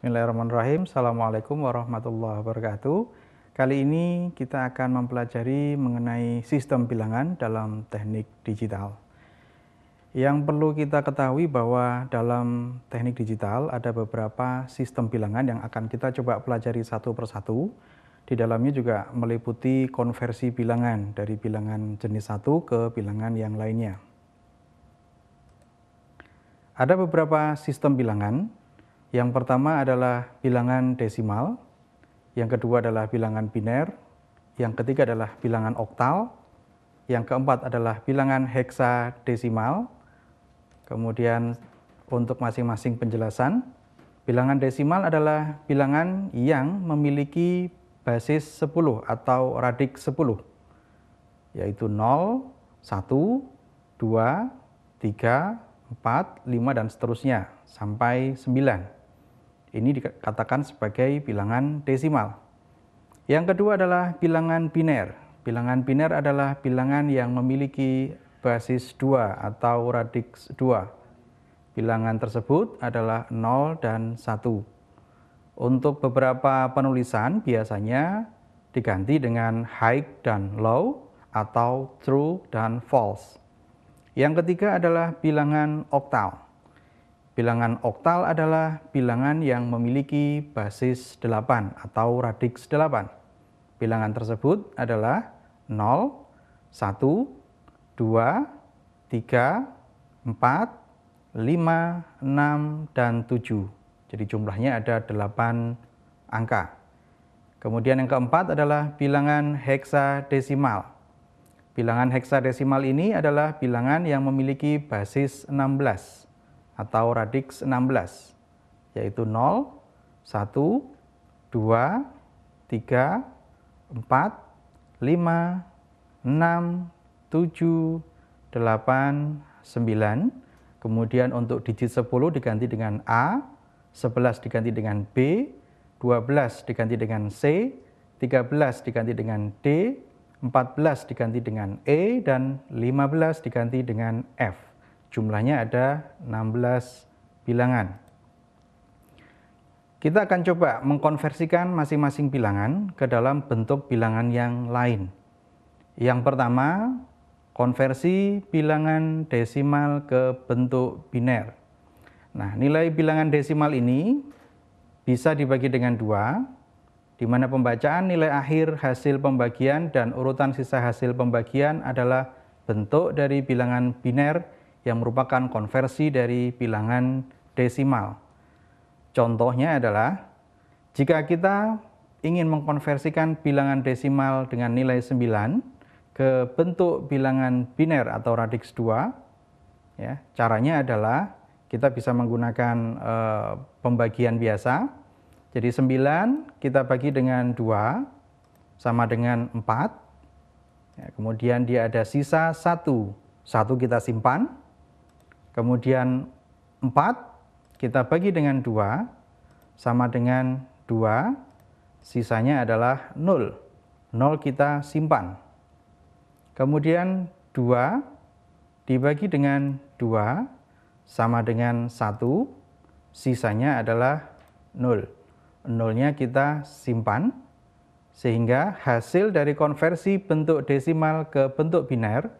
Bismillahirrahmanirrahim. Assalamualaikum warahmatullahi wabarakatuh. Kali ini kita akan mempelajari mengenai sistem bilangan dalam teknik digital. Yang perlu kita ketahui bahwa dalam teknik digital ada beberapa sistem bilangan yang akan kita coba pelajari satu persatu. Di dalamnya juga meliputi konversi bilangan dari bilangan jenis satu ke bilangan yang lainnya. Ada beberapa sistem bilangan yang pertama adalah bilangan desimal, yang kedua adalah bilangan biner, yang ketiga adalah bilangan oktal, yang keempat adalah bilangan heksadesimal. Kemudian untuk masing-masing penjelasan, bilangan desimal adalah bilangan yang memiliki basis 10 atau radik 10, yaitu 0, 1, 2, 3, 4, 5, dan seterusnya sampai 9. Ini dikatakan sebagai bilangan desimal. Yang kedua adalah bilangan biner. Bilangan biner adalah bilangan yang memiliki basis 2 atau radix 2. Bilangan tersebut adalah 0 dan 1. Untuk beberapa penulisan biasanya diganti dengan high dan low atau true dan false. Yang ketiga adalah bilangan oktal. Bilangan oktal adalah bilangan yang memiliki basis 8 atau radix 8. Bilangan tersebut adalah 0, 1, 2, 3, 4, 5, 6, dan 7. Jadi jumlahnya ada 8 angka. Kemudian yang keempat adalah bilangan heksadesimal. Bilangan heksadesimal ini adalah bilangan yang memiliki basis 16 atau radix 16 yaitu 0, 1, 2, 3, 4, 5, 6, 7, 8, 9. Kemudian untuk digit 10 diganti dengan A, 11 diganti dengan B, 12 diganti dengan C, 13 diganti dengan D, 14 diganti dengan E, dan 15 diganti dengan F. Jumlahnya ada 16 bilangan. Kita akan coba mengkonversikan masing-masing bilangan ke dalam bentuk bilangan yang lain. Yang pertama, konversi bilangan desimal ke bentuk biner. Nah, nilai bilangan desimal ini bisa dibagi dengan dua, di mana pembacaan nilai akhir hasil pembagian dan urutan sisa hasil pembagian adalah bentuk dari bilangan biner yang merupakan konversi dari bilangan desimal. Contohnya adalah jika kita ingin mengkonversikan bilangan desimal dengan nilai 9 ke bentuk bilangan biner atau radix 2, ya, caranya adalah kita bisa menggunakan e, pembagian biasa. Jadi 9 kita bagi dengan 2 sama dengan 4. Ya, kemudian dia ada sisa 1. 1 kita simpan, Kemudian 4 kita bagi dengan 2 sama dengan 2, sisanya adalah 0. 0 kita simpan. Kemudian 2 dibagi dengan 2 sama dengan 1, sisanya adalah 0. 0-nya kita simpan, sehingga hasil dari konversi bentuk desimal ke bentuk biner,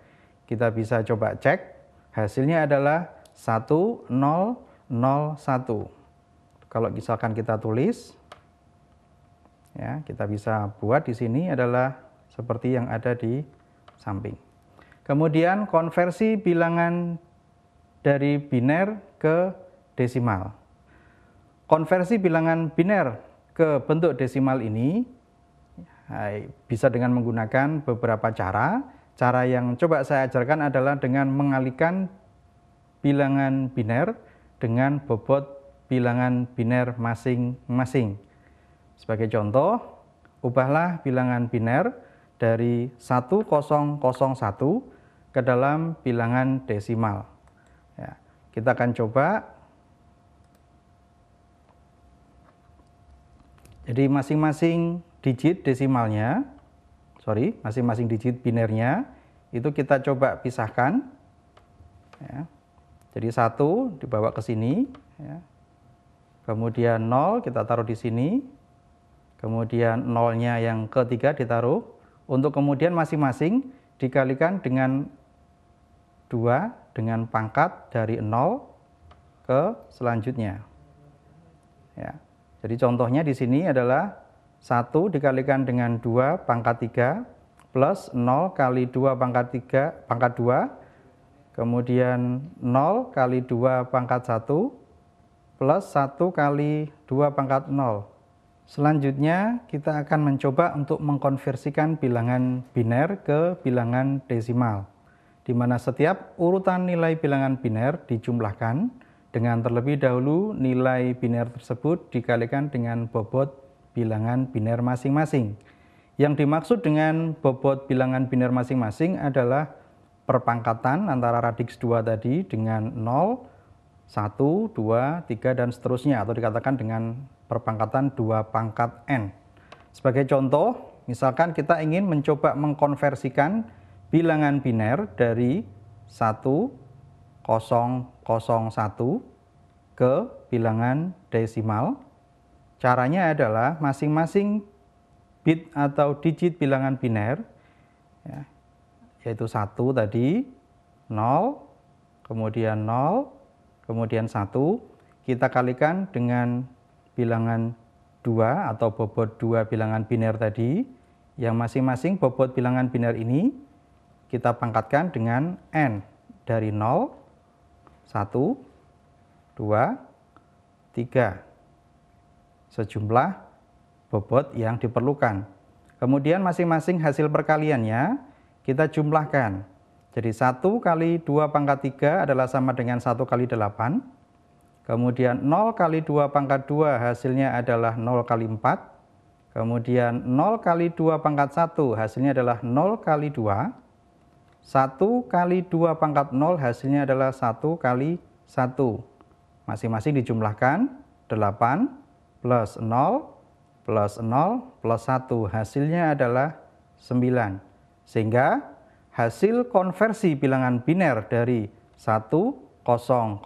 kita bisa coba cek hasilnya adalah 1001. Kalau misalkan kita tulis, ya kita bisa buat di sini adalah seperti yang ada di samping. Kemudian konversi bilangan dari biner ke desimal. Konversi bilangan biner ke bentuk desimal ini bisa dengan menggunakan beberapa cara Cara yang coba saya ajarkan adalah dengan mengalihkan bilangan biner dengan bobot bilangan biner masing-masing. Sebagai contoh, ubahlah bilangan biner dari 1001 ke dalam bilangan desimal. Ya, kita akan coba. Jadi masing-masing digit desimalnya sorry, masing-masing digit binernya itu kita coba pisahkan. Ya. Jadi satu dibawa ke sini, ya. kemudian 0 kita taruh di sini, kemudian nolnya yang ketiga ditaruh, untuk kemudian masing-masing dikalikan dengan 2 dengan pangkat dari 0 ke selanjutnya. Ya. Jadi contohnya di sini adalah 1 dikalikan dengan 2 pangkat 3 plus 0 kali 2 pangkat 3 pangkat 2 kemudian 0 kali 2 pangkat 1 plus 1 kali 2 pangkat 0. Selanjutnya kita akan mencoba untuk mengkonversikan bilangan biner ke bilangan desimal di mana setiap urutan nilai bilangan biner dijumlahkan dengan terlebih dahulu nilai biner tersebut dikalikan dengan bobot bilangan biner masing-masing. Yang dimaksud dengan bobot bilangan biner masing-masing adalah perpangkatan antara radix 2 tadi dengan 0, 1, 2, 3, dan seterusnya atau dikatakan dengan perpangkatan 2 pangkat n. Sebagai contoh, misalkan kita ingin mencoba mengkonversikan bilangan biner dari 1 001 ke bilangan desimal. Caranya adalah masing-masing bit atau digit bilangan biner, ya, yaitu 1 tadi, 0, kemudian 0, kemudian 1, kita kalikan dengan bilangan 2 atau bobot 2 bilangan biner tadi, yang masing-masing bobot bilangan biner ini kita pangkatkan dengan n dari 0 satu, dua, tiga. Sejumlah bobot yang diperlukan. Kemudian masing-masing hasil perkaliannya kita jumlahkan. Jadi 1 kali 2 pangkat 3 adalah sama dengan 1 kali 8. Kemudian 0 kali 2 pangkat 2 hasilnya adalah 0 kali 4. Kemudian 0 kali 2 pangkat 1 hasilnya adalah 0 kali 2. 1 kali 2 pangkat 0 hasilnya adalah 1 kali 1. Masing-masing dijumlahkan 8 plus 0 plus 0 plus 1 hasilnya adalah 9. Sehingga hasil konversi bilangan biner dari 1001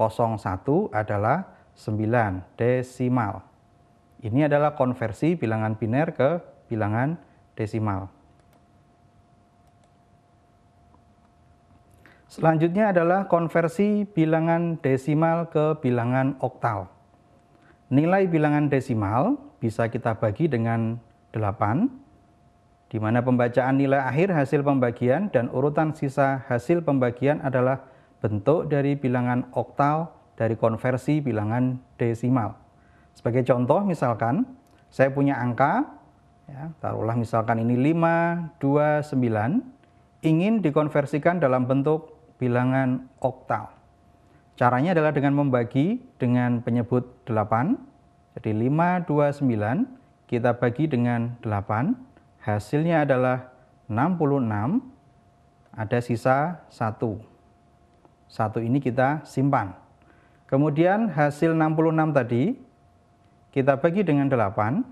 adalah 9 desimal. Ini adalah konversi bilangan biner ke bilangan desimal. Selanjutnya adalah konversi bilangan desimal ke bilangan oktal. Nilai bilangan desimal bisa kita bagi dengan 8, di mana pembacaan nilai akhir hasil pembagian dan urutan sisa hasil pembagian adalah bentuk dari bilangan oktal dari konversi bilangan desimal. Sebagai contoh misalkan, saya punya angka, ya, taruhlah misalkan ini 5, 2, 9, ingin dikonversikan dalam bentuk bilangan oktal. Caranya adalah dengan membagi dengan penyebut 8. Jadi 5, 2, 9 kita bagi dengan 8. Hasilnya adalah 66. Ada sisa 1. 1 ini kita simpan. Kemudian hasil 66 tadi kita bagi dengan 8.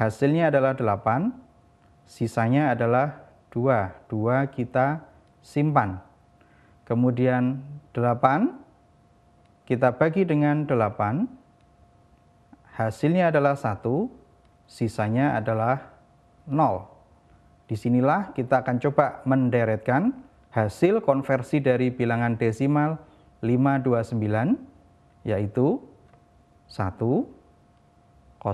Hasilnya adalah 8. Sisanya adalah 2. 2 kita simpan. Kemudian 8 kita bagi dengan 8. Hasilnya adalah 1, sisanya adalah 0. Di sinilah kita akan coba menderetkan hasil konversi dari bilangan desimal 529 yaitu 1, 0, 2,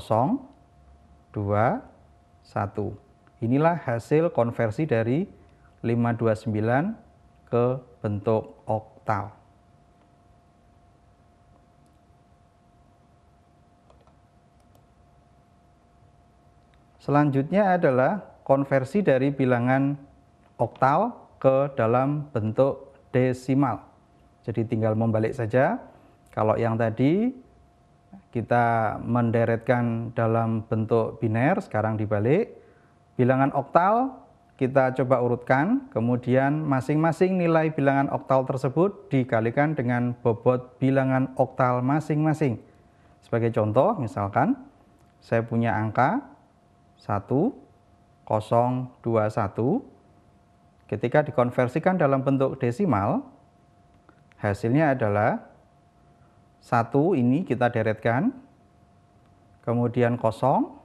1. Inilah hasil konversi dari 529 ke bentuk oktal. Selanjutnya adalah konversi dari bilangan oktal ke dalam bentuk desimal. Jadi tinggal membalik saja. Kalau yang tadi kita menderetkan dalam bentuk biner, sekarang dibalik. Bilangan oktal kita coba urutkan, kemudian masing-masing nilai bilangan oktal tersebut dikalikan dengan bobot bilangan oktal masing-masing. Sebagai contoh, misalkan saya punya angka 1, 0, 2, 1. Ketika dikonversikan dalam bentuk desimal, hasilnya adalah 1 ini kita deretkan, kemudian 0,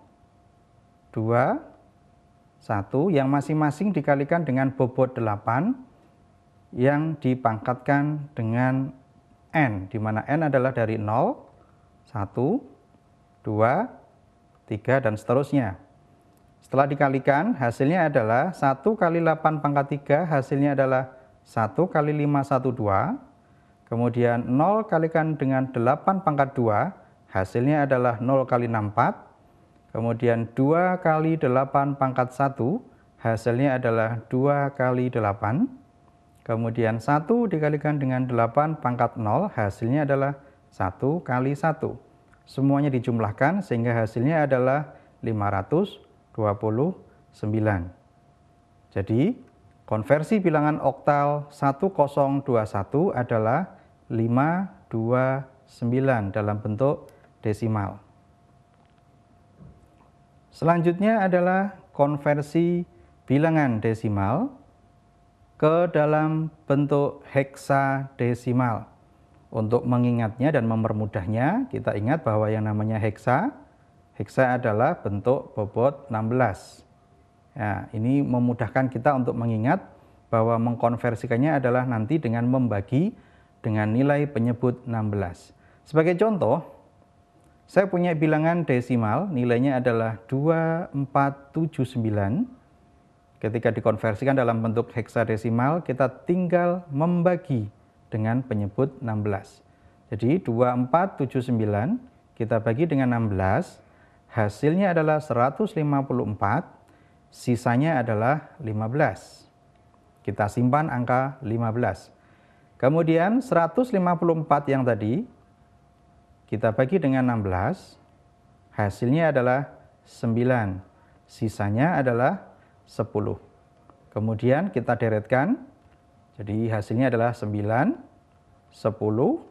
2, 1 yang masing-masing dikalikan dengan bobot 8 yang dipangkatkan dengan n, di mana n adalah dari 0, 1, 2, 3, dan seterusnya. Setelah dikalikan, hasilnya adalah 1 kali 8 pangkat 3, hasilnya adalah 1 kali 5, 1, 2. Kemudian 0 kalikan dengan 8 pangkat 2, hasilnya adalah 0 kali 6, 4. Kemudian 2 kali 8 pangkat 1, hasilnya adalah 2 kali 8. Kemudian 1 dikalikan dengan 8 pangkat 0, hasilnya adalah 1 kali 1. Semuanya dijumlahkan sehingga hasilnya adalah 529. Jadi, konversi bilangan oktal 1021 adalah 529 dalam bentuk desimal. Selanjutnya adalah konversi bilangan desimal ke dalam bentuk heksadesimal. Untuk mengingatnya dan mempermudahnya, kita ingat bahwa yang namanya heksa, heksa adalah bentuk bobot 16. Ya, ini memudahkan kita untuk mengingat bahwa mengkonversikannya adalah nanti dengan membagi dengan nilai penyebut 16. Sebagai contoh, saya punya bilangan desimal, nilainya adalah 2479. Ketika dikonversikan dalam bentuk heksadesimal, kita tinggal membagi dengan penyebut 16. Jadi 2479 kita bagi dengan 16, hasilnya adalah 154, sisanya adalah 15. Kita simpan angka 15. Kemudian 154 yang tadi kita bagi dengan 16, hasilnya adalah 9, sisanya adalah 10. Kemudian kita deretkan jadi hasilnya adalah 9, 10,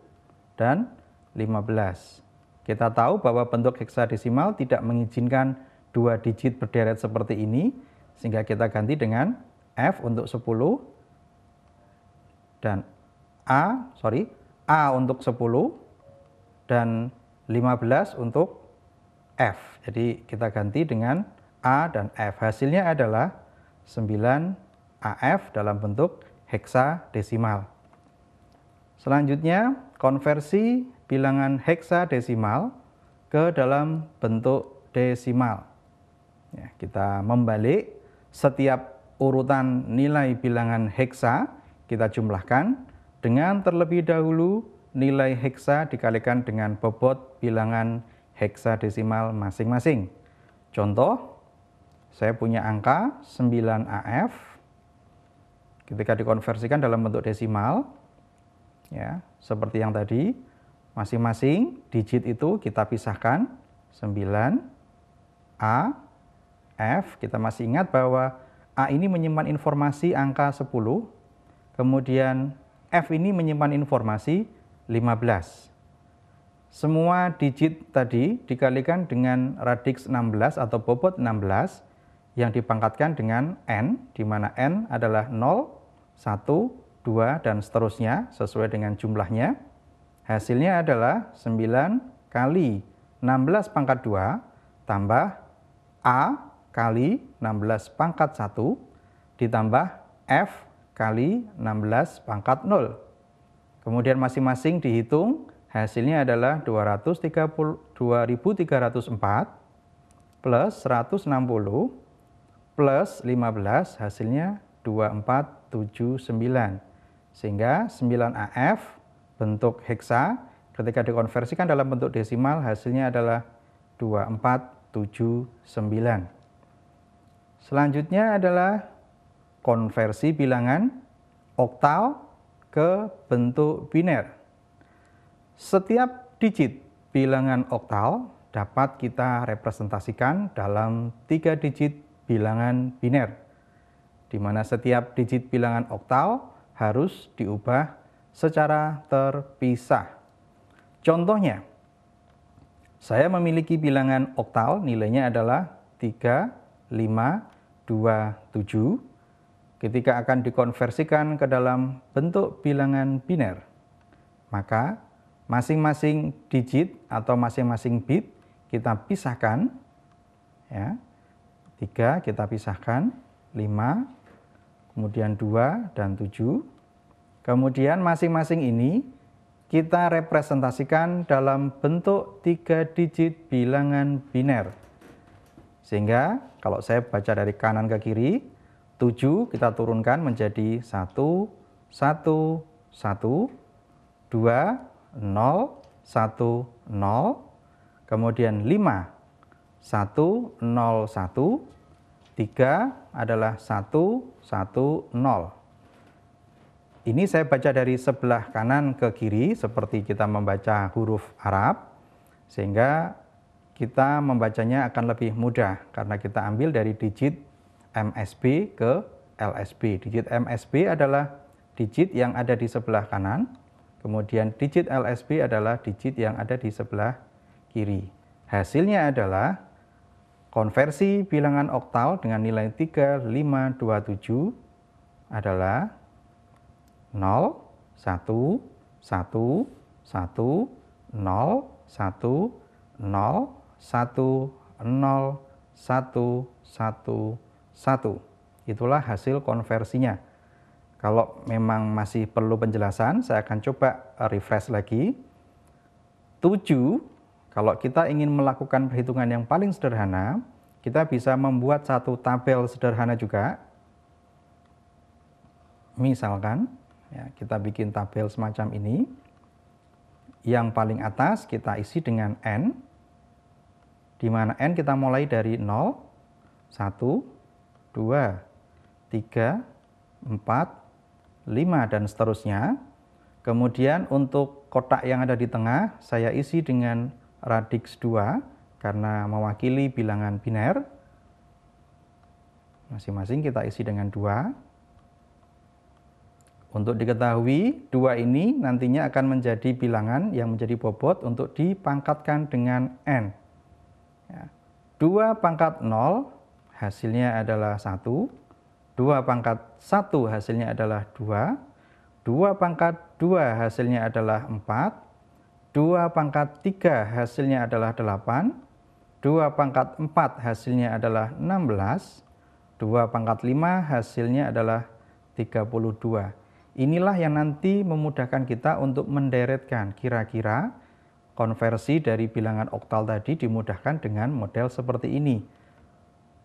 dan 15. Kita tahu bahwa bentuk heksadesimal tidak mengizinkan dua digit berderet seperti ini, sehingga kita ganti dengan F untuk 10 dan A, sorry, A untuk 10 dan 15 untuk F. Jadi kita ganti dengan A dan F. Hasilnya adalah 9 AF dalam bentuk heksadesimal. Selanjutnya, konversi bilangan heksadesimal ke dalam bentuk desimal. Ya, kita membalik setiap urutan nilai bilangan heksa kita jumlahkan dengan terlebih dahulu nilai heksa dikalikan dengan bobot bilangan heksadesimal masing-masing. Contoh, saya punya angka 9AF ketika dikonversikan dalam bentuk desimal ya seperti yang tadi masing-masing digit itu kita pisahkan. 9 A F. Kita masih ingat bahwa A ini menyimpan informasi angka 10 kemudian F ini menyimpan informasi 15 semua digit tadi dikalikan dengan radix 16 atau bobot 16 yang dipangkatkan dengan N, di mana N adalah 0, 1, 2, dan seterusnya sesuai dengan jumlahnya. Hasilnya adalah 9 kali 16 pangkat 2 tambah A kali 16 pangkat 1 ditambah F kali 16 pangkat 0. Kemudian masing-masing dihitung hasilnya adalah 230, 2304 plus 160 plus 15 hasilnya 2479. Sehingga 9AF bentuk heksa ketika dikonversikan dalam bentuk desimal hasilnya adalah 2479. Selanjutnya adalah konversi bilangan oktal ke bentuk biner. Setiap digit bilangan oktal dapat kita representasikan dalam tiga digit bilangan biner di mana setiap digit bilangan oktal harus diubah secara terpisah. Contohnya, saya memiliki bilangan oktal nilainya adalah 3, 5, 2, 7. Ketika akan dikonversikan ke dalam bentuk bilangan biner, maka masing-masing digit atau masing-masing bit kita pisahkan. Ya. 3 kita pisahkan, 5, kemudian 2 dan 7. Kemudian masing-masing ini kita representasikan dalam bentuk tiga digit bilangan biner. Sehingga kalau saya baca dari kanan ke kiri, 7 kita turunkan menjadi 1, 1, 1, 2, 0, 1, 0, kemudian 5, 1, 0, 1, 3 adalah 1, 1, 0. Ini saya baca dari sebelah kanan ke kiri seperti kita membaca huruf Arab sehingga kita membacanya akan lebih mudah karena kita ambil dari digit MSB ke LSB. Digit MSB adalah digit yang ada di sebelah kanan, kemudian digit LSB adalah digit yang ada di sebelah kiri. Hasilnya adalah konversi bilangan oktal dengan nilai 3527 adalah 0, 1, 1, 1, 0, 1, 0, 1, 1, 1, 1, 1. Itulah hasil konversinya. Kalau memang masih perlu penjelasan, saya akan coba refresh lagi. 7, kalau kita ingin melakukan perhitungan yang paling sederhana, kita bisa membuat satu tabel sederhana juga. Misalkan, Ya, kita bikin tabel semacam ini. Yang paling atas kita isi dengan N, di mana N kita mulai dari 0, 1, 2, 3, 4, 5, dan seterusnya. Kemudian untuk kotak yang ada di tengah, saya isi dengan radix 2, karena mewakili bilangan biner. Masing-masing kita isi dengan 2. Untuk diketahui, dua ini nantinya akan menjadi bilangan yang menjadi bobot untuk dipangkatkan dengan N. Ya. 2 pangkat 0 hasilnya adalah 1. 2 pangkat 1 hasilnya adalah 2. 2 pangkat 2 hasilnya adalah 4. 2 pangkat 3 hasilnya adalah 8. 2 pangkat 4 hasilnya adalah 16. 2 pangkat 5 hasilnya adalah 32. Inilah yang nanti memudahkan kita untuk menderetkan kira-kira konversi dari bilangan oktal tadi dimudahkan dengan model seperti ini.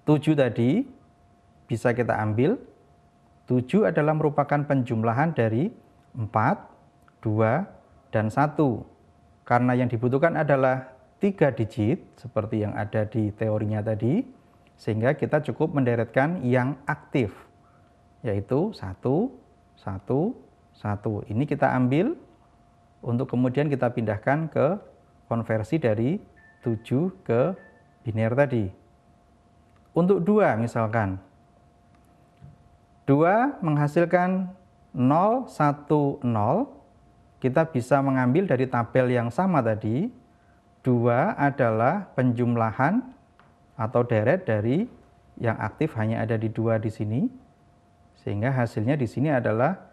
7 tadi bisa kita ambil. 7 adalah merupakan penjumlahan dari 4, 2, dan 1. Karena yang dibutuhkan adalah 3 digit seperti yang ada di teorinya tadi, sehingga kita cukup menderetkan yang aktif, yaitu 1, satu, satu. Ini kita ambil untuk kemudian kita pindahkan ke konversi dari 7 ke biner tadi. Untuk 2 misalkan. 2 menghasilkan 0, 1, 0. Kita bisa mengambil dari tabel yang sama tadi. 2 adalah penjumlahan atau deret dari yang aktif hanya ada di 2 di sini sehingga hasilnya di sini adalah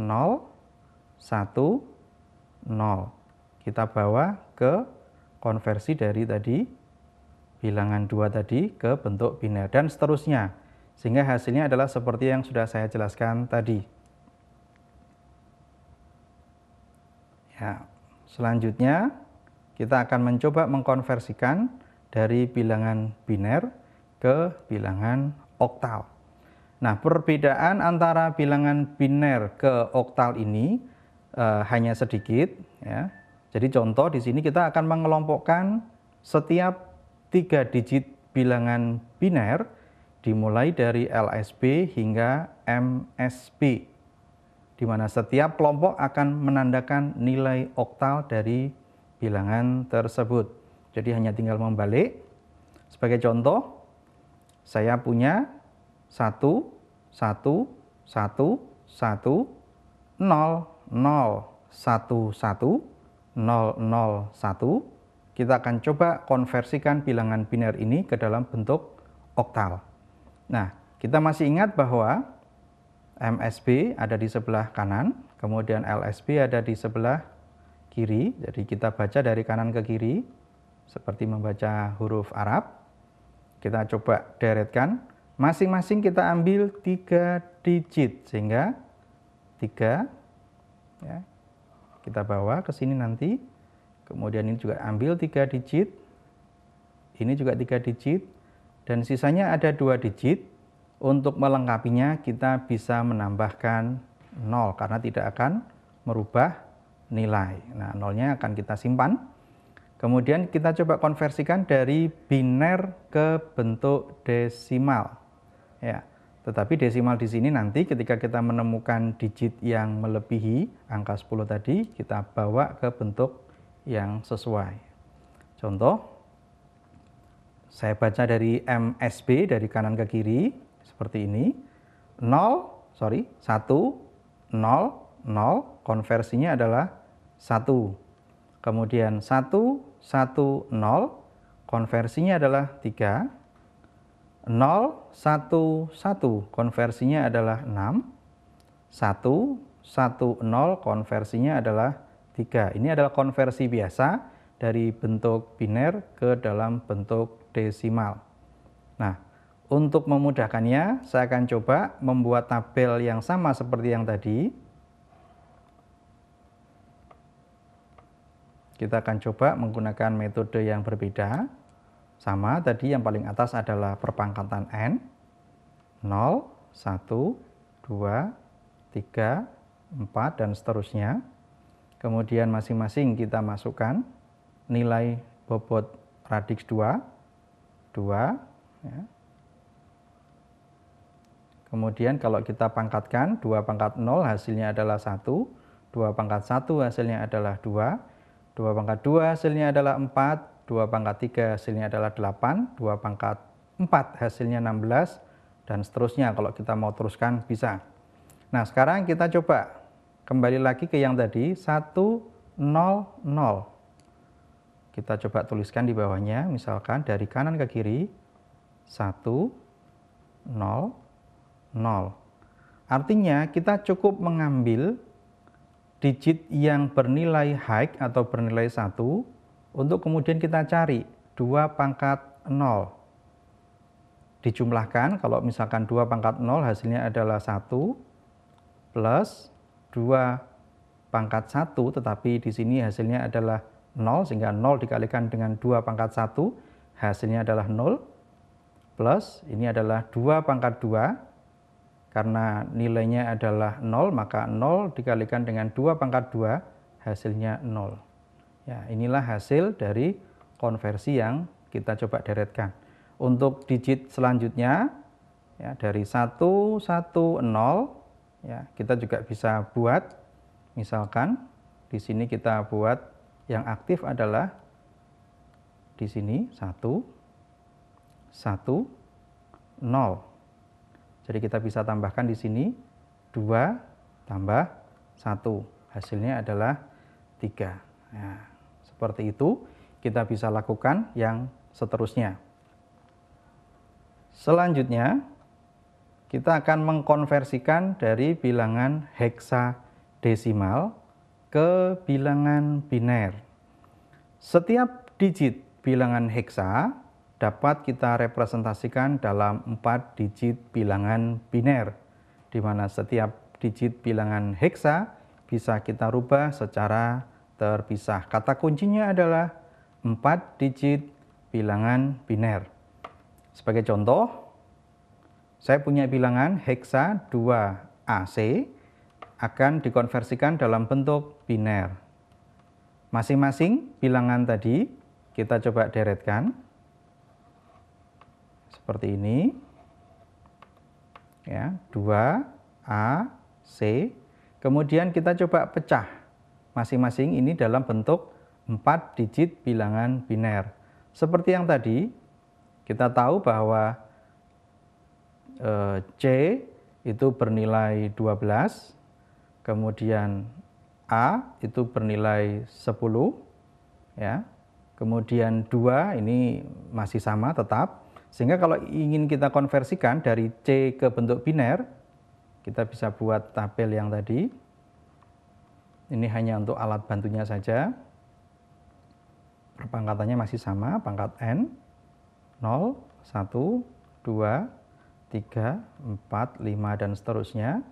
0, 1, 0. Kita bawa ke konversi dari tadi bilangan 2 tadi ke bentuk biner dan seterusnya. Sehingga hasilnya adalah seperti yang sudah saya jelaskan tadi. Ya, selanjutnya kita akan mencoba mengkonversikan dari bilangan biner ke bilangan oktal. Nah, perbedaan antara bilangan biner ke oktal ini uh, hanya sedikit. Ya. Jadi contoh di sini kita akan mengelompokkan setiap tiga digit bilangan biner dimulai dari LSB hingga MSB, di mana setiap kelompok akan menandakan nilai oktal dari bilangan tersebut. Jadi hanya tinggal membalik. Sebagai contoh, saya punya satu satu satu satu nol nol satu satu nol nol satu kita akan coba konversikan bilangan biner ini ke dalam bentuk oktal. Nah, kita masih ingat bahwa MSB ada di sebelah kanan, kemudian LSB ada di sebelah kiri. Jadi kita baca dari kanan ke kiri. seperti membaca huruf Arab. Kita coba deretkan. Masing-masing kita ambil tiga digit sehingga tiga ya, kita bawa ke sini nanti. Kemudian ini juga ambil tiga digit. Ini juga tiga digit. Dan sisanya ada dua digit. Untuk melengkapinya kita bisa menambahkan nol karena tidak akan merubah nilai. Nah, nolnya akan kita simpan. Kemudian kita coba konversikan dari biner ke bentuk desimal. Ya. Tetapi desimal di sini nanti ketika kita menemukan digit yang melebihi angka 10 tadi, kita bawa ke bentuk yang sesuai. Contoh, saya baca dari MSB dari kanan ke kiri seperti ini. 0, sorry, 1, 0, 0, konversinya adalah 1. Kemudian 1, 1, 0, konversinya adalah 3 0, 1, 1 konversinya adalah 6. 1, 1, 0 konversinya adalah 3. Ini adalah konversi biasa dari bentuk biner ke dalam bentuk desimal. Nah, untuk memudahkannya, saya akan coba membuat tabel yang sama seperti yang tadi. Kita akan coba menggunakan metode yang berbeda. Sama tadi yang paling atas adalah perpangkatan n. 0, 1, 2, 3, 4, dan seterusnya. Kemudian masing-masing kita masukkan nilai bobot radix 2, 2. Ya. Kemudian kalau kita pangkatkan, 2 pangkat 0 hasilnya adalah 1, 2 pangkat 1 hasilnya adalah 2, 2 pangkat 2 hasilnya adalah 4, 2 pangkat 3 hasilnya adalah 8, 2 pangkat 4 hasilnya 16, dan seterusnya kalau kita mau teruskan bisa. Nah sekarang kita coba kembali lagi ke yang tadi 1, 0, 0. Kita coba tuliskan di bawahnya misalkan dari kanan ke kiri 1, 0, 0. Artinya kita cukup mengambil digit yang bernilai high atau bernilai 1 untuk kemudian kita cari 2 pangkat 0. Dijumlahkan, kalau misalkan 2 pangkat 0 hasilnya adalah 1 plus 2 pangkat 1, tetapi di sini hasilnya adalah 0, sehingga 0 dikalikan dengan 2 pangkat 1, hasilnya adalah 0, plus ini adalah 2 pangkat 2, karena nilainya adalah 0, maka 0 dikalikan dengan 2 pangkat 2, hasilnya 0. Ya, inilah hasil dari konversi yang kita coba deretkan. Untuk digit selanjutnya ya dari 110 ya, kita juga bisa buat misalkan di sini kita buat yang aktif adalah di sini 1 1 0. Jadi kita bisa tambahkan di sini 2 tambah 1. Hasilnya adalah 3. Ya. Seperti itu kita bisa lakukan yang seterusnya. Selanjutnya, kita akan mengkonversikan dari bilangan heksadesimal ke bilangan biner. Setiap digit bilangan heksa dapat kita representasikan dalam empat digit bilangan biner, di mana setiap digit bilangan heksa bisa kita rubah secara terpisah. Kata kuncinya adalah 4 digit bilangan biner. Sebagai contoh, saya punya bilangan heksa 2AC akan dikonversikan dalam bentuk biner. Masing-masing bilangan tadi kita coba deretkan. Seperti ini. Ya, 2AC. Kemudian kita coba pecah masing-masing ini dalam bentuk 4 digit bilangan biner. Seperti yang tadi, kita tahu bahwa e, C itu bernilai 12, kemudian A itu bernilai 10, ya. Kemudian 2 ini masih sama tetap, sehingga kalau ingin kita konversikan dari C ke bentuk biner, kita bisa buat tabel yang tadi, ini hanya untuk alat bantunya saja. perpangkatannya masih sama, pangkat n, 0, 1, 2, 3, 4, 5, dan seterusnya.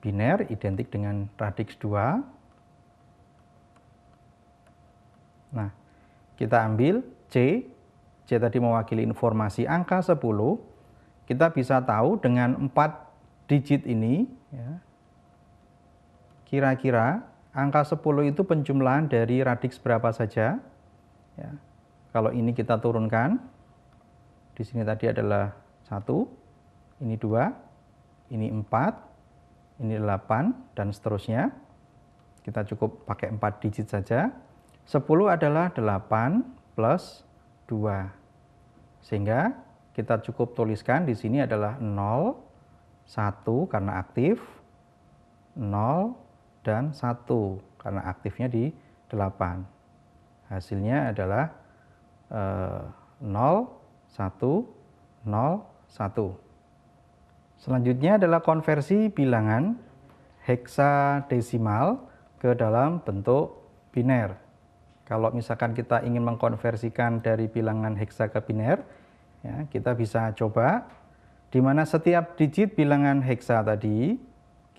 Biner identik dengan radix 2. Nah, kita ambil C. C tadi mewakili informasi angka 10. Kita bisa tahu dengan 4 digit ini, ya, kira-kira angka 10 itu penjumlahan dari radix berapa saja. Ya. Kalau ini kita turunkan, di sini tadi adalah 1, ini 2, ini 4, ini 8, dan seterusnya. Kita cukup pakai 4 digit saja. 10 adalah 8 plus 2. Sehingga kita cukup tuliskan di sini adalah 0, 1 karena aktif, 0, dan 1 karena aktifnya di 8. Hasilnya adalah eh, 0, 1, 0, 1. Selanjutnya adalah konversi bilangan heksadesimal ke dalam bentuk biner. Kalau misalkan kita ingin mengkonversikan dari bilangan heksa ke biner, ya, kita bisa coba di mana setiap digit bilangan heksa tadi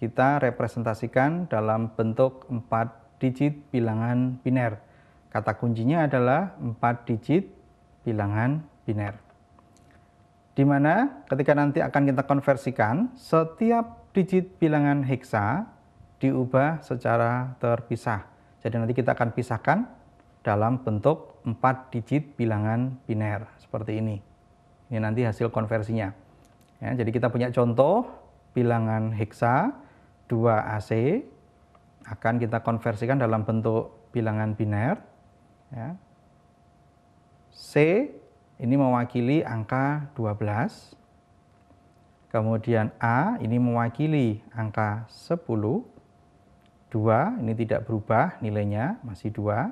kita representasikan dalam bentuk 4 digit bilangan biner. Kata kuncinya adalah 4 digit bilangan biner. Di mana ketika nanti akan kita konversikan, setiap digit bilangan heksa diubah secara terpisah. Jadi nanti kita akan pisahkan dalam bentuk 4 digit bilangan biner seperti ini. Ini nanti hasil konversinya. Ya, jadi kita punya contoh bilangan heksa 2AC akan kita konversikan dalam bentuk bilangan biner. Ya. C ini mewakili angka 12. Kemudian A ini mewakili angka 10. 2 ini tidak berubah nilainya, masih 2.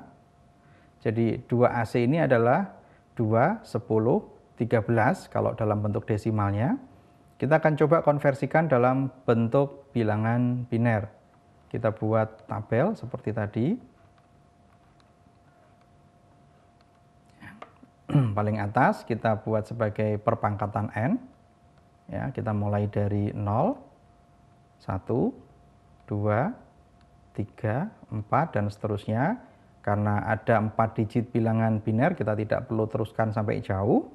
Jadi 2AC ini adalah 2, 10, 13 kalau dalam bentuk desimalnya. Kita akan coba konversikan dalam bentuk bilangan biner. Kita buat tabel seperti tadi. Paling atas kita buat sebagai perpangkatan n. Ya, kita mulai dari 0, 1, 2, 3, 4 dan seterusnya. Karena ada 4 digit bilangan biner, kita tidak perlu teruskan sampai jauh.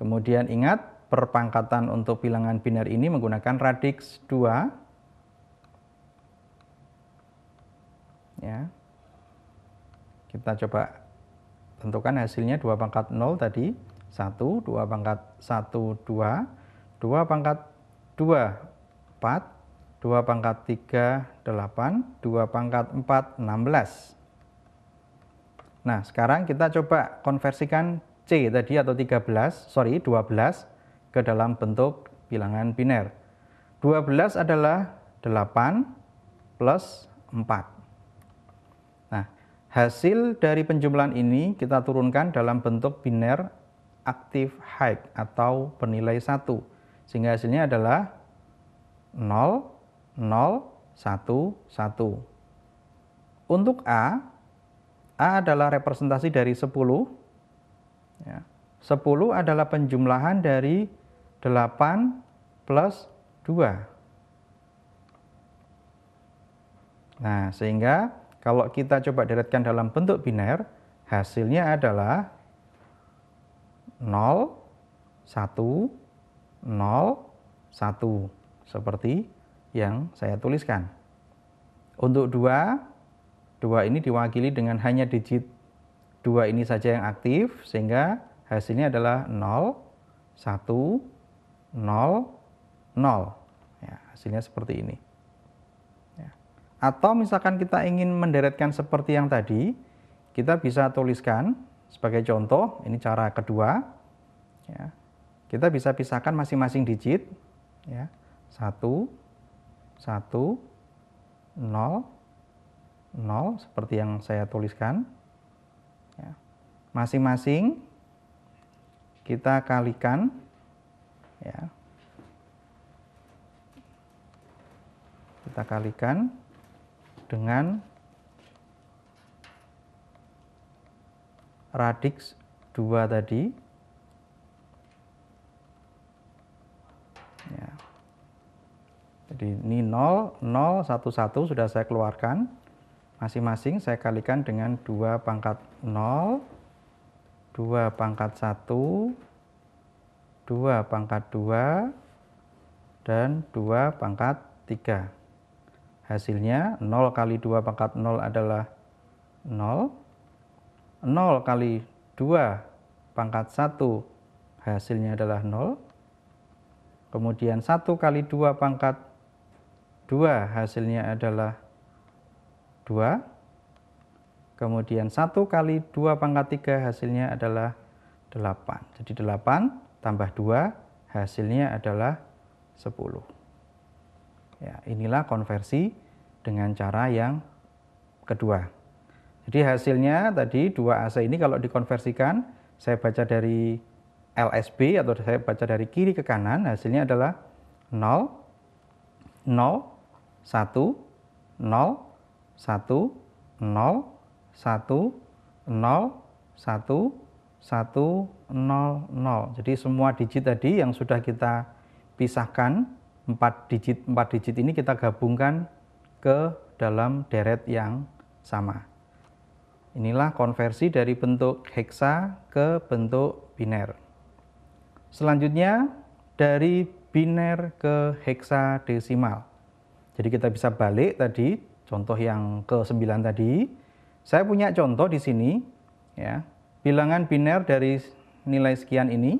Kemudian ingat perpangkatan untuk bilangan biner ini menggunakan radix 2. Ya. Kita coba tentukan hasilnya 2 pangkat 0 tadi. 1, 2 pangkat 1, 2, 2 pangkat 2, 4, 2 pangkat 3, 8, 2 pangkat 4, 16. Nah, sekarang kita coba konversikan C tadi atau 13, sorry 12 ke dalam bentuk bilangan biner. 12 adalah 8 plus 4. Nah, hasil dari penjumlahan ini kita turunkan dalam bentuk biner aktif high atau bernilai 1. Sehingga hasilnya adalah 0, 0, 1, 1. Untuk A, A adalah representasi dari 10. Ya. 10 adalah penjumlahan dari 8 plus 2. Nah, sehingga kalau kita coba deretkan dalam bentuk biner, hasilnya adalah 0, 1, 0, 1. Seperti yang saya tuliskan. Untuk 2, 2 ini diwakili dengan hanya digit 2 ini saja yang aktif, sehingga hasilnya adalah 0, 1, 0, 0. Ya, hasilnya seperti ini. Ya. Atau misalkan kita ingin menderetkan seperti yang tadi, kita bisa tuliskan sebagai contoh, ini cara kedua. Ya. Kita bisa pisahkan masing-masing digit. Ya. 1, 1, 0, 0, seperti yang saya tuliskan. Ya. Masing-masing kita kalikan ya kita kalikan dengan radix 2 tadi. Ya. Jadi ini 0, 0, 1, 1 sudah saya keluarkan. Masing-masing saya kalikan dengan 2 pangkat 0, 2 pangkat 1, 2 pangkat 2, dan 2 pangkat 3. Hasilnya 0 kali 2 pangkat 0 adalah 0. 0 kali 2 pangkat 1 hasilnya adalah 0. Kemudian 1 kali 2 pangkat 2 hasilnya adalah 2. Kemudian 1 kali 2 pangkat 3 hasilnya adalah 8. Jadi 8 tambah 2 hasilnya adalah 10. Ya, inilah konversi dengan cara yang kedua. Jadi hasilnya tadi 2 AC ini kalau dikonversikan, saya baca dari LSB atau saya baca dari kiri ke kanan, hasilnya adalah 0, 0, 1, 0, 1, 0, 1, 0, 1, 1, 0, 0. Jadi semua digit tadi yang sudah kita pisahkan empat digit empat digit ini kita gabungkan ke dalam deret yang sama. Inilah konversi dari bentuk heksa ke bentuk biner. Selanjutnya dari biner ke heksadesimal. Jadi kita bisa balik tadi contoh yang ke-9 tadi. Saya punya contoh di sini ya. Bilangan biner dari nilai sekian ini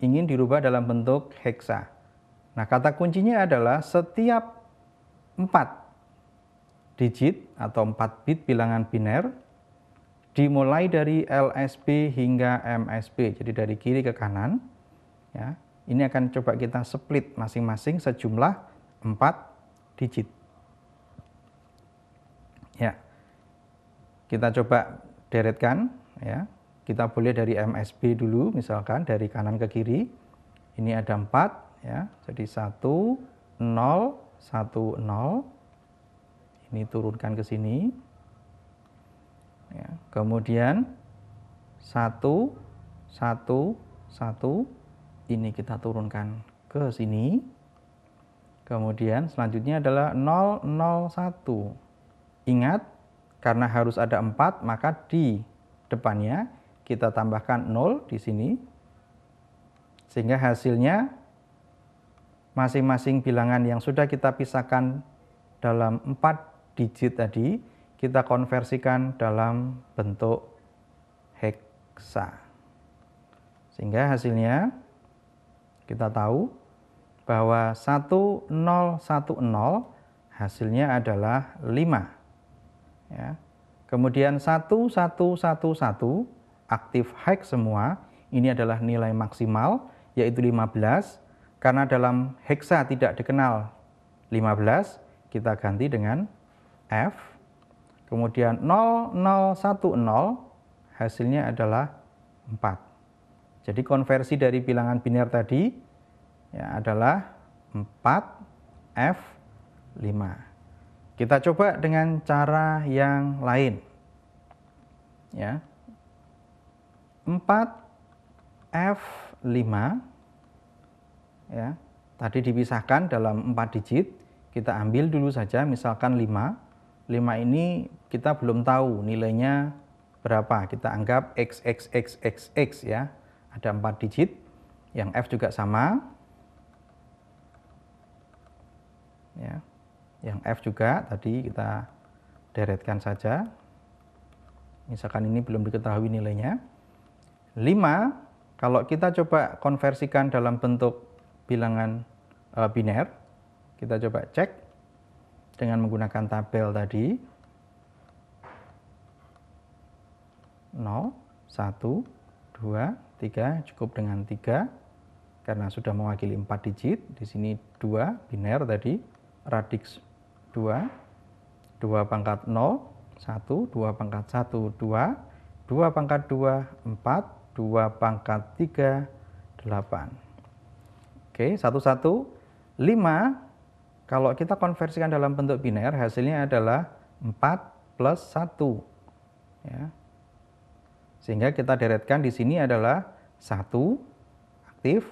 ingin dirubah dalam bentuk heksa. Nah, kata kuncinya adalah setiap 4 digit atau 4 bit bilangan biner dimulai dari LSB hingga MSB. Jadi dari kiri ke kanan ya. Ini akan coba kita split masing-masing sejumlah 4 digit. Ya. Kita coba deretkan ya. Kita boleh dari MSB dulu misalkan dari kanan ke kiri. Ini ada 4 ya. Jadi 1 0 1 0 ini turunkan ke sini. Ya, kemudian 1 1 1 ini kita turunkan ke sini. Kemudian selanjutnya adalah 0 0 1. Ingat karena harus ada 4 maka di depannya kita tambahkan 0 di sini sehingga hasilnya masing-masing bilangan yang sudah kita pisahkan dalam empat digit tadi, kita konversikan dalam bentuk heksa. Sehingga hasilnya kita tahu bahwa 1010 hasilnya adalah 5. Ya. Kemudian 1111 aktif hex semua, ini adalah nilai maksimal yaitu 15 karena dalam heksa tidak dikenal 15, kita ganti dengan F. Kemudian 0010 hasilnya adalah 4. Jadi konversi dari bilangan biner tadi ya, adalah 4F5. Kita coba dengan cara yang lain. Ya. 4F5 ya tadi dipisahkan dalam empat digit kita ambil dulu saja misalkan 5 5 ini kita belum tahu nilainya berapa kita anggap x x x x x ya. Ada empat digit yang f juga sama. Ya yang f juga tadi kita deretkan saja. Misalkan ini belum diketahui nilainya 5 kalau kita coba konversikan dalam bentuk bilangan uh, biner. Kita coba cek dengan menggunakan tabel tadi. 0, 1, 2, 3 cukup dengan 3 karena sudah mewakili 4 digit. Di sini 2 biner tadi, radix 2, 2 pangkat 0, 1, 2 pangkat 1, 2, 2 pangkat 2, 4, 2 pangkat 3, 8. Oke, satu satu lima kalau kita konversikan dalam bentuk biner hasilnya adalah 4 plus 1. Ya. Sehingga kita deretkan di sini adalah 1 aktif,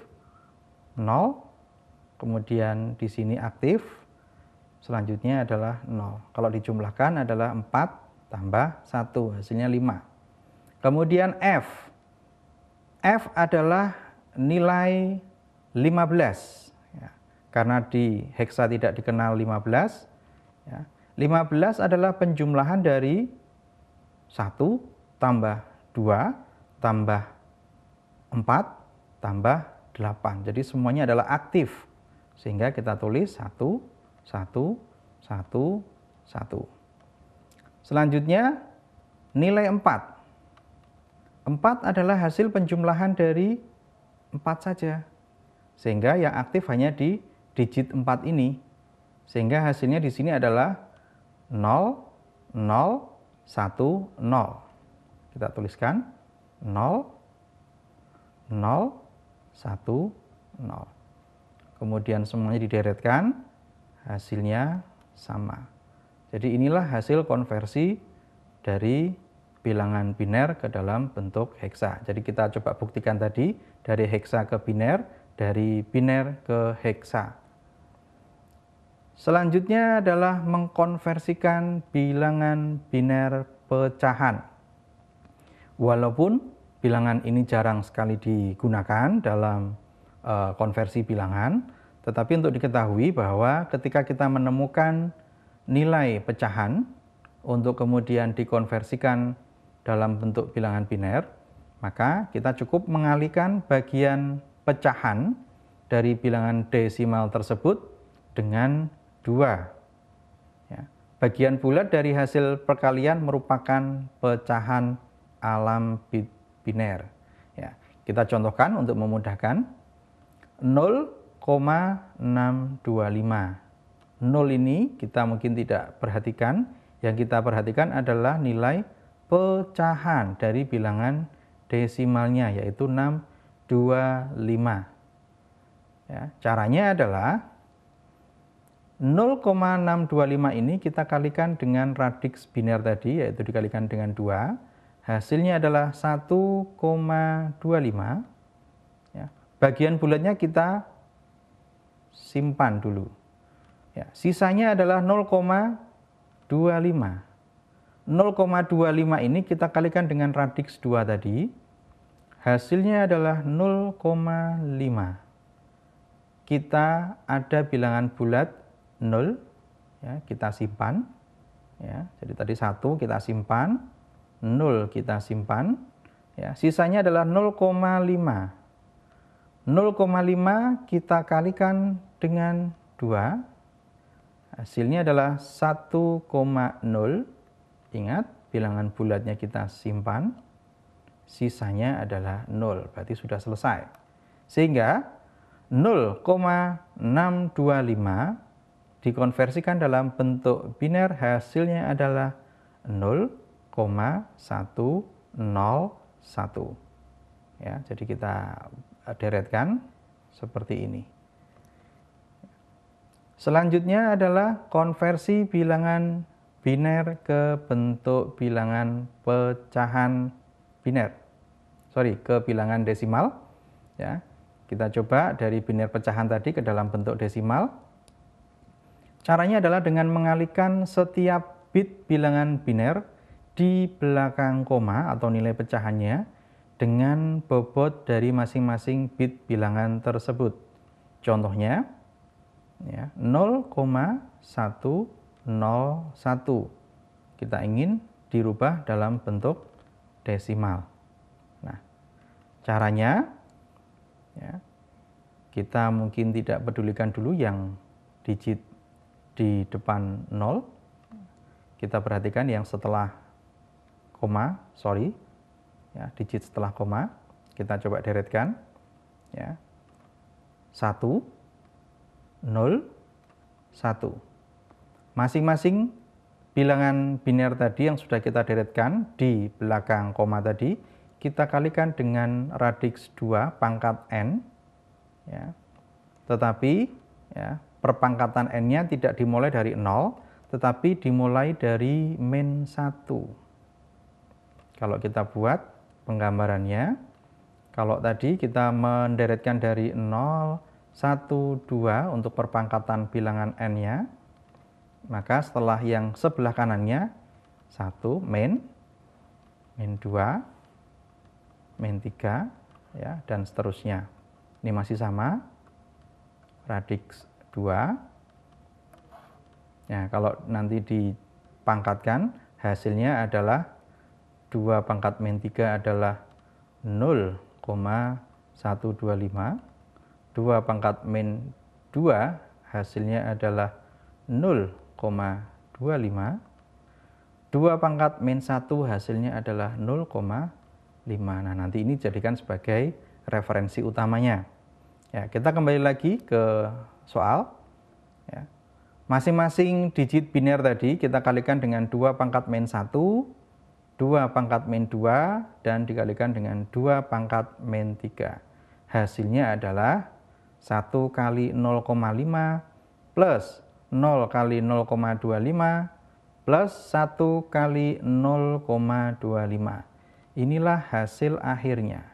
0, kemudian di sini aktif, selanjutnya adalah 0. Kalau dijumlahkan adalah 4 tambah 1, hasilnya 5. Kemudian F. F adalah nilai 15. Ya, karena di heksa tidak dikenal 15, ya, 15 adalah penjumlahan dari 1 tambah 2 tambah 4 tambah 8. Jadi semuanya adalah aktif. Sehingga kita tulis 1, 1, 1, 1. Selanjutnya nilai 4. 4 adalah hasil penjumlahan dari 4 saja. Sehingga yang aktif hanya di digit 4 ini. Sehingga hasilnya di sini adalah 0, 0, 1, 0 kita tuliskan 0, 0, 1, 0. Kemudian semuanya dideretkan, hasilnya sama. Jadi inilah hasil konversi dari bilangan biner ke dalam bentuk heksa. Jadi kita coba buktikan tadi dari heksa ke biner, dari biner ke heksa. Selanjutnya adalah mengkonversikan bilangan biner pecahan. Walaupun bilangan ini jarang sekali digunakan dalam uh, konversi bilangan, tetapi untuk diketahui bahwa ketika kita menemukan nilai pecahan untuk kemudian dikonversikan dalam bentuk bilangan biner, maka kita cukup mengalihkan bagian pecahan dari bilangan desimal tersebut dengan dua. Ya. Bagian bulat dari hasil perkalian merupakan pecahan alam biner. Ya, kita contohkan untuk memudahkan 0,625. 0 ini kita mungkin tidak perhatikan, yang kita perhatikan adalah nilai pecahan dari bilangan desimalnya yaitu 625. Ya, caranya adalah 0,625 ini kita kalikan dengan radix biner tadi yaitu dikalikan dengan 2 Hasilnya adalah 1,25. Ya. Bagian bulatnya kita simpan dulu. Ya. Sisanya adalah 0,25. 0,25 ini kita kalikan dengan radix 2 tadi. Hasilnya adalah 0,5. Kita ada bilangan bulat 0, ya, kita simpan. Ya, jadi tadi 1 kita simpan 0 kita simpan, ya, sisanya adalah 0,5. 0,5 kita kalikan dengan 2, hasilnya adalah 1,0. Ingat, bilangan bulatnya kita simpan, sisanya adalah 0, berarti sudah selesai. Sehingga 0,625 dikonversikan dalam bentuk biner hasilnya adalah 0 101. Ya, jadi kita deretkan seperti ini. Selanjutnya adalah konversi bilangan biner ke bentuk bilangan pecahan biner. Sorry, ke bilangan desimal. Ya, kita coba dari biner pecahan tadi ke dalam bentuk desimal. Caranya adalah dengan mengalihkan setiap bit bilangan biner di belakang koma atau nilai pecahannya dengan bobot dari masing-masing bit bilangan tersebut. Contohnya ya, 0,101 kita ingin dirubah dalam bentuk desimal. Nah, caranya ya, kita mungkin tidak pedulikan dulu yang digit di depan 0. Kita perhatikan yang setelah koma, sorry, ya, digit setelah koma, kita coba deretkan, ya, 1, 0, 1. Masing-masing bilangan biner tadi yang sudah kita deretkan di belakang koma tadi, kita kalikan dengan radix 2 pangkat n, ya. tetapi ya, perpangkatan n-nya tidak dimulai dari 0, tetapi dimulai dari min 1. Kalau kita buat penggambarannya. Kalau tadi kita menderetkan dari 0, 1, 2 untuk perpangkatan bilangan n-nya, maka setelah yang sebelah kanannya 1 min, min 2, min 3, ya, dan seterusnya. Ini masih sama, radix 2. Ya, kalau nanti dipangkatkan, hasilnya adalah 2 pangkat min 3 adalah 0,125 2 pangkat min 2 hasilnya adalah 0,25. 2 pangkat min 1 hasilnya adalah 0,5. Nah, nanti ini jadikan sebagai referensi utamanya. Ya, kita kembali lagi ke soal. Ya. Masing-masing digit biner tadi kita kalikan dengan 2 pangkat min 1, 2 pangkat min 2, dan dikalikan dengan 2 pangkat min 3. Hasilnya adalah 1 kali 0,5 plus 0 kali 0,25 plus 1 kali 0,25. Inilah hasil akhirnya.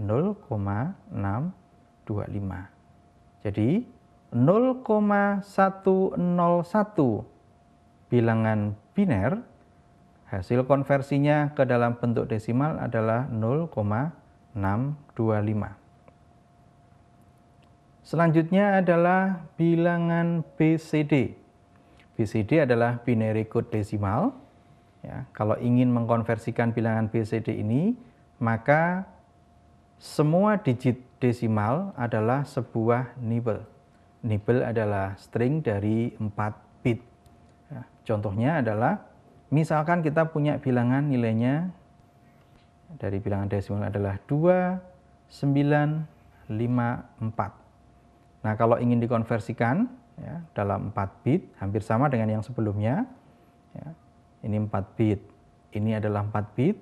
0,625. Jadi 0,101 bilangan biner hasil konversinya ke dalam bentuk desimal adalah 0,625. Selanjutnya adalah bilangan BCD. BCD adalah binary code desimal. Ya, kalau ingin mengkonversikan bilangan BCD ini, maka semua digit desimal adalah sebuah nibble. Nibble adalah string dari 4 bit. Ya, contohnya adalah, misalkan kita punya bilangan nilainya dari bilangan desimal adalah 2, 9, 5, 4. Nah, kalau ingin dikonversikan ya, dalam 4 bit, hampir sama dengan yang sebelumnya. Ya, ini 4 bit, ini adalah 4 bit,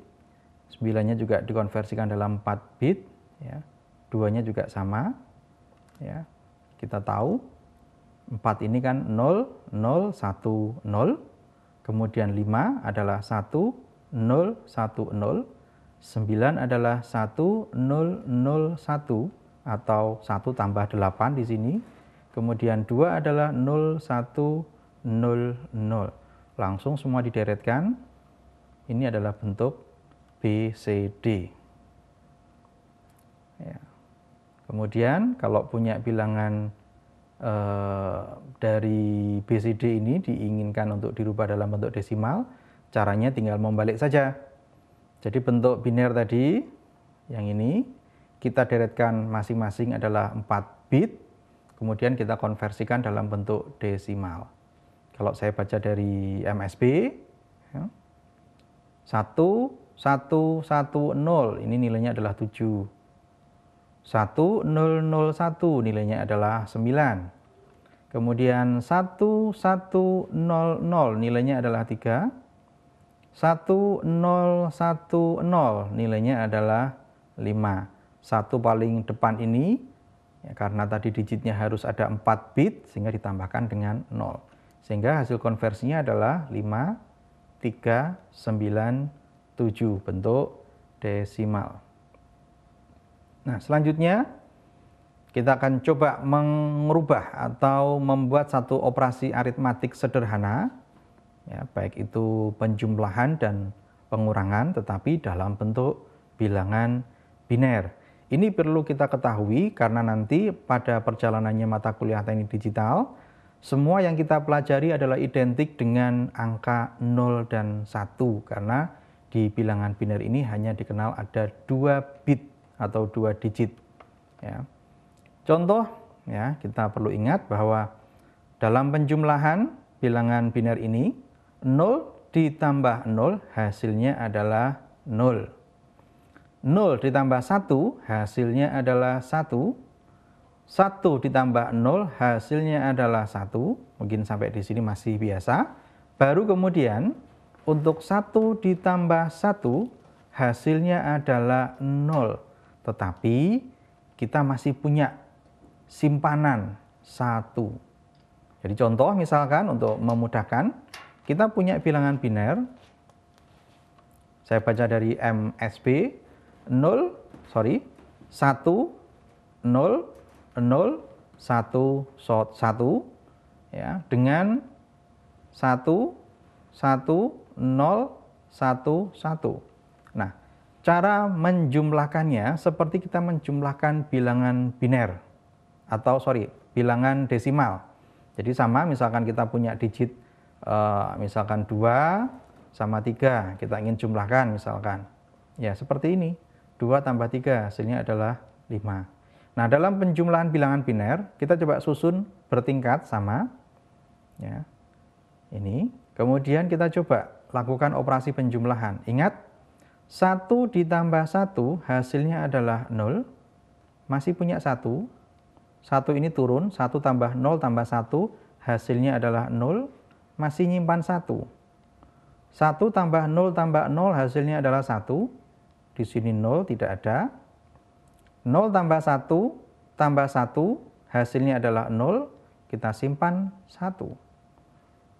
9-nya juga dikonversikan dalam 4 bit, ya. duanya juga sama. Ya. Kita tahu 4 ini kan 0, 0, 1, 0. Kemudian 5 adalah 1, 0, 1, 0. 9 adalah 1, 0, 0, 1 atau 1 tambah 8 di sini. Kemudian 2 adalah 0, 1, 0, 0. Langsung semua dideretkan. Ini adalah bentuk BCD. Ya. Kemudian kalau punya bilangan eh, dari BCD ini diinginkan untuk dirubah dalam bentuk desimal, caranya tinggal membalik saja. Jadi bentuk biner tadi, yang ini, kita deretkan masing-masing adalah 4 bit, kemudian kita konversikan dalam bentuk desimal. Kalau saya baca dari MSB, ya, 1, 1, 1, 0, ini nilainya adalah 7. 1, 0, 0, 1, nilainya adalah 9. Kemudian 1, 1, 0, 0, nilainya adalah 3. 1, 0, 1, 0, nilainya adalah 5 satu paling depan ini ya, karena tadi digitnya harus ada 4 bit sehingga ditambahkan dengan 0. Sehingga hasil konversinya adalah 5, 3, 9, 7 bentuk desimal. Nah, selanjutnya kita akan coba mengubah atau membuat satu operasi aritmatik sederhana ya, baik itu penjumlahan dan pengurangan tetapi dalam bentuk bilangan biner. Ini perlu kita ketahui karena nanti pada perjalanannya mata kuliah teknik digital, semua yang kita pelajari adalah identik dengan angka 0 dan 1 karena di bilangan biner ini hanya dikenal ada dua bit atau dua digit. Ya. Contoh, ya kita perlu ingat bahwa dalam penjumlahan bilangan biner ini 0 ditambah 0 hasilnya adalah 0. 0 ditambah 1 hasilnya adalah 1. 1 ditambah 0 hasilnya adalah 1. Mungkin sampai di sini masih biasa. Baru kemudian untuk 1 ditambah 1 hasilnya adalah 0. Tetapi kita masih punya simpanan 1. Jadi contoh misalkan untuk memudahkan, kita punya bilangan biner Saya baca dari MSB 0, sorry, 1, 0, 0, 1, 1, ya, dengan 1, 1, 0, 1, 1. Nah, cara menjumlahkannya seperti kita menjumlahkan bilangan biner atau sorry, bilangan desimal. Jadi sama misalkan kita punya digit uh, misalkan 2 sama 3, kita ingin jumlahkan misalkan. Ya, seperti ini. 2 tambah 3 hasilnya adalah 5. Nah, dalam penjumlahan bilangan biner, kita coba susun bertingkat sama. Ya. Ini. Kemudian kita coba lakukan operasi penjumlahan. Ingat, 1 ditambah 1 hasilnya adalah 0. Masih punya 1. 1 ini turun, 1 tambah 0 tambah 1 hasilnya adalah 0. Masih nyimpan 1. 1 tambah 0 tambah 0 hasilnya adalah 1. Di sini 0 tidak ada. 0 tambah 1 tambah 1 hasilnya adalah 0. Kita simpan 1.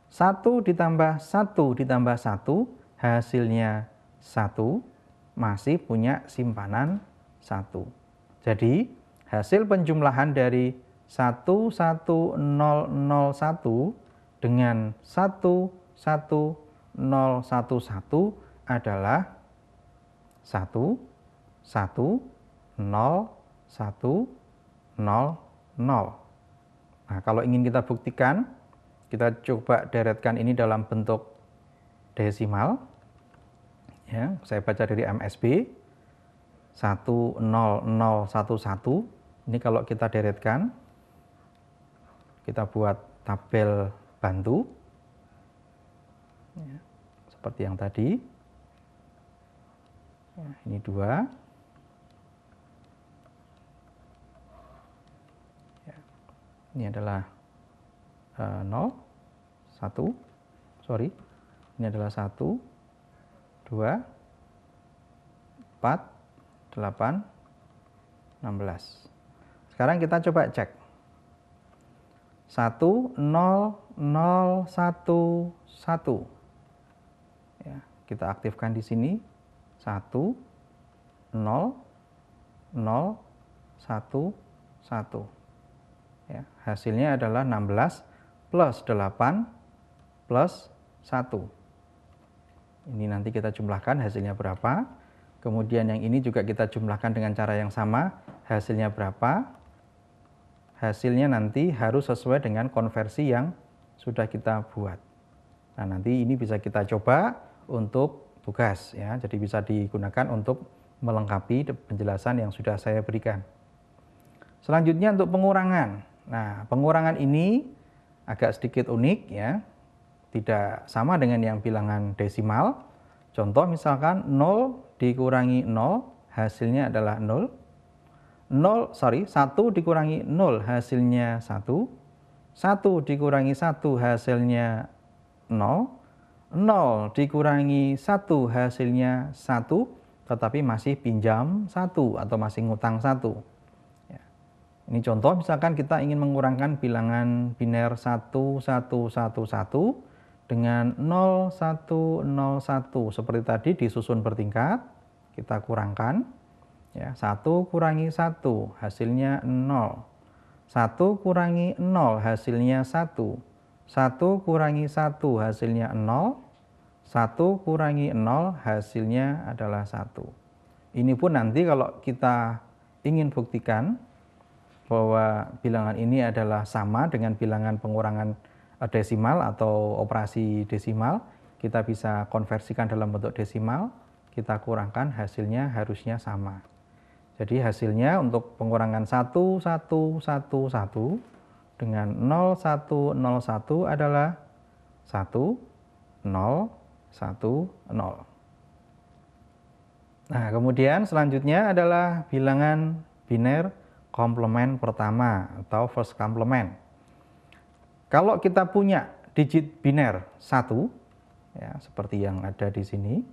1 ditambah 1 ditambah 1 hasilnya 1. Masih punya simpanan 1. Jadi hasil penjumlahan dari 11001 dengan 1 1 011 adalah 1, 1, 0, 1, 0, 0. Nah, kalau ingin kita buktikan, kita coba deretkan ini dalam bentuk desimal. Ya, saya baca dari MSB 10011. Ini kalau kita deretkan, kita buat tabel bantu. Ya seperti yang tadi. Ini dua. Ya, ini adalah uh, 0, 1, sorry, ini adalah 1, 2, 4, 8, 16. Sekarang kita coba cek. 1, 0, 0, 1, 1 kita aktifkan di sini 1 0 0 1 1 ya, hasilnya adalah 16 plus 8 plus 1 ini nanti kita jumlahkan hasilnya berapa. Kemudian yang ini juga kita jumlahkan dengan cara yang sama hasilnya berapa. Hasilnya nanti harus sesuai dengan konversi yang sudah kita buat. Nah nanti ini bisa kita coba untuk tugas ya. Jadi bisa digunakan untuk melengkapi penjelasan yang sudah saya berikan. Selanjutnya untuk pengurangan. Nah, pengurangan ini agak sedikit unik ya. Tidak sama dengan yang bilangan desimal. Contoh misalkan 0 dikurangi 0 hasilnya adalah 0. 0 sorry 1 dikurangi 0 hasilnya 1. 1 dikurangi 1 hasilnya 0 0 dikurangi 1 hasilnya 1, tetapi masih pinjam 1 atau masih ngutang 1. Ya. Ini contoh misalkan kita ingin mengurangkan bilangan biner 1, 1, 1, 1 dengan 0, 1, 0, 1. Seperti tadi disusun bertingkat, kita kurangkan. Ya, 1 kurangi 1 hasilnya 0. 1 kurangi 0 hasilnya 1. 1 kurangi 1 hasilnya 0, 1 kurangi 0 hasilnya adalah 1. Ini pun nanti kalau kita ingin buktikan bahwa bilangan ini adalah sama dengan bilangan pengurangan desimal atau operasi desimal, kita bisa konversikan dalam bentuk desimal, kita kurangkan hasilnya harusnya sama. Jadi hasilnya untuk pengurangan 1, 1, 1, 1, dengan 0101 adalah 1, 0, 1, 0. Nah, kemudian selanjutnya adalah bilangan biner komplement pertama atau first complement. Kalau kita punya digit biner 1, ya, seperti yang ada di sini,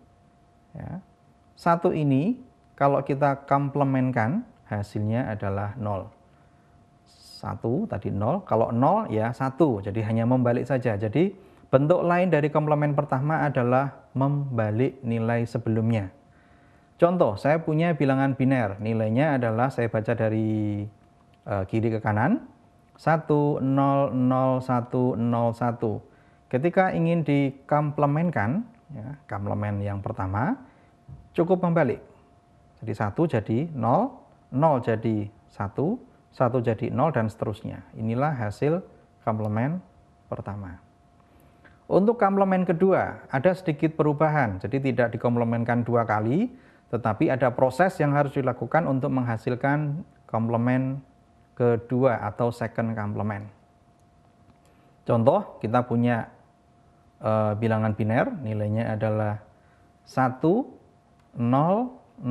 ya, 1 ini kalau kita komplementkan hasilnya adalah 0. 1 tadi 0, kalau 0 ya 1, jadi hanya membalik saja. Jadi bentuk lain dari komplement pertama adalah membalik nilai sebelumnya. Contoh, saya punya bilangan biner, nilainya adalah saya baca dari uh, kiri ke kanan, 1, 0, 0, 1, 0, 1. Ketika ingin dikomplemenkan, ya, komplemen yang pertama, cukup membalik. Jadi 1 jadi 0, 0 jadi 1, 1 jadi 0, dan seterusnya. Inilah hasil komplemen pertama. Untuk komplemen kedua, ada sedikit perubahan. Jadi tidak dikomplemenkan dua kali, tetapi ada proses yang harus dilakukan untuk menghasilkan komplement kedua atau second complement. Contoh, kita punya e, bilangan biner, nilainya adalah 1, 0, 0, 1,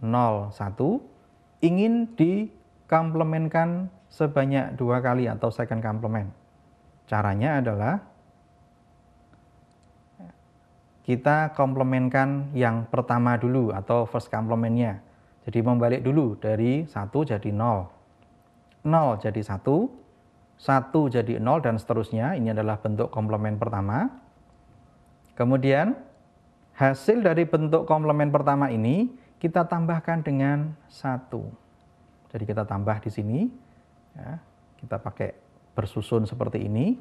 0, 1, ingin dikomplementkan sebanyak dua kali atau second complement. Caranya adalah kita komplementkan yang pertama dulu atau first complementnya. Jadi membalik dulu dari 1 jadi 0. 0 jadi 1, 1 jadi 0 dan seterusnya. Ini adalah bentuk komplement pertama. Kemudian hasil dari bentuk komplement pertama ini kita tambahkan dengan 1. Jadi kita tambah di sini. Ya, kita pakai bersusun seperti ini.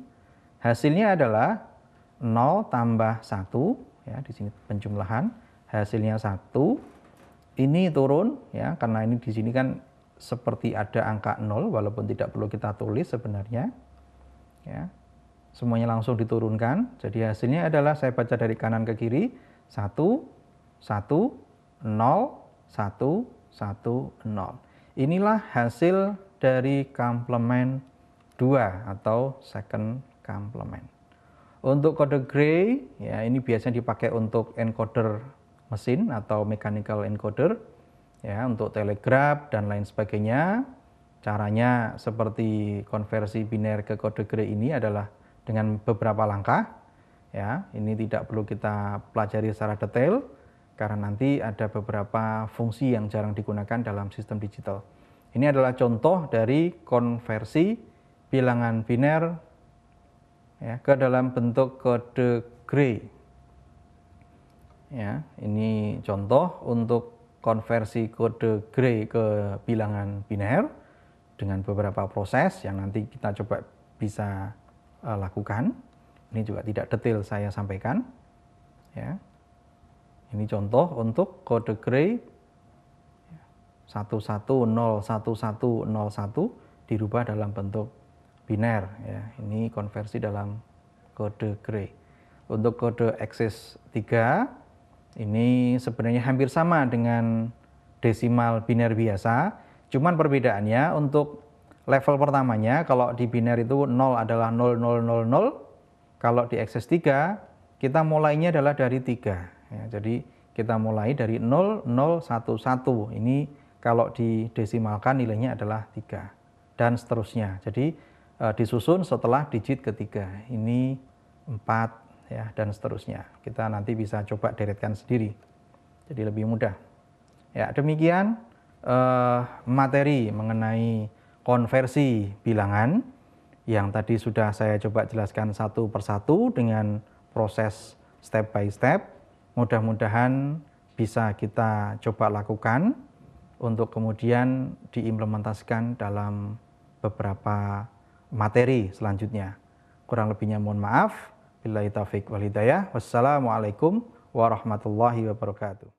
Hasilnya adalah 0 tambah 1 ya di sini penjumlahan hasilnya satu ini turun ya karena ini di sini kan seperti ada angka 0 walaupun tidak perlu kita tulis sebenarnya ya semuanya langsung diturunkan jadi hasilnya adalah saya baca dari kanan ke kiri 1 1 0 1 1 0 inilah hasil dari komplement 2 atau second complement untuk kode gray, ya ini biasanya dipakai untuk encoder mesin atau mechanical encoder, ya untuk telegraf dan lain sebagainya. Caranya seperti konversi biner ke kode gray ini adalah dengan beberapa langkah. Ya, ini tidak perlu kita pelajari secara detail karena nanti ada beberapa fungsi yang jarang digunakan dalam sistem digital. Ini adalah contoh dari konversi bilangan biner ya, ke dalam bentuk kode gray. Ya, ini contoh untuk konversi kode gray ke bilangan biner dengan beberapa proses yang nanti kita coba bisa uh, lakukan. Ini juga tidak detail saya sampaikan. Ya. Ini contoh untuk kode gray 11011101 dirubah dalam bentuk biner ya. Ini konversi dalam kode gray. Untuk kode Axis 3 ini sebenarnya hampir sama dengan desimal biner biasa, cuman perbedaannya untuk level pertamanya kalau di biner itu 0 adalah 0000, kalau di Axis 3 kita mulainya adalah dari 3 ya. Jadi kita mulai dari 0011. Ini kalau didesimalkan nilainya adalah 3 dan seterusnya. Jadi uh, disusun setelah digit ketiga. Ini empat ya dan seterusnya. Kita nanti bisa coba deretkan sendiri. Jadi lebih mudah. Ya, demikian uh, materi mengenai konversi bilangan yang tadi sudah saya coba jelaskan satu persatu dengan proses step by step. Mudah-mudahan bisa kita coba lakukan untuk kemudian diimplementasikan dalam beberapa materi selanjutnya. Kurang lebihnya mohon maaf. Billahi taufik wal hidayah. Wassalamualaikum warahmatullahi wabarakatuh.